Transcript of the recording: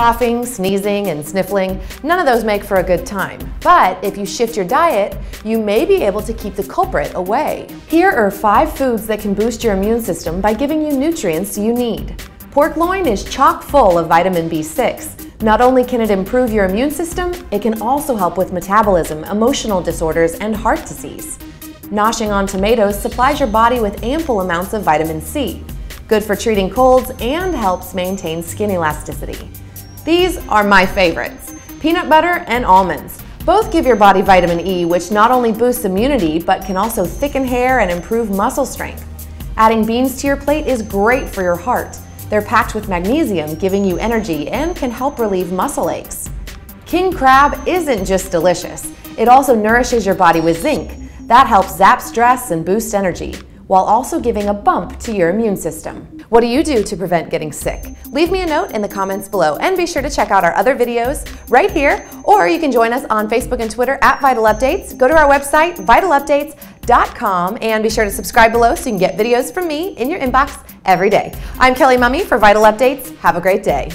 Coughing, sneezing, and sniffling, none of those make for a good time. But if you shift your diet, you may be able to keep the culprit away. Here are five foods that can boost your immune system by giving you nutrients you need. Pork loin is chock full of vitamin B6. Not only can it improve your immune system, it can also help with metabolism, emotional disorders, and heart disease. Noshing on tomatoes supplies your body with ample amounts of vitamin C, good for treating colds and helps maintain skin elasticity. These are my favorites, peanut butter and almonds. Both give your body vitamin E, which not only boosts immunity, but can also thicken hair and improve muscle strength. Adding beans to your plate is great for your heart. They're packed with magnesium, giving you energy and can help relieve muscle aches. King crab isn't just delicious, it also nourishes your body with zinc. That helps zap stress and boost energy, while also giving a bump to your immune system. What do you do to prevent getting sick? Leave me a note in the comments below and be sure to check out our other videos right here, or you can join us on Facebook and Twitter at Vital Updates. Go to our website, vitalupdates.com, and be sure to subscribe below so you can get videos from me in your inbox every day. I'm Kelle Mumme for Vital Updates. Have a great day.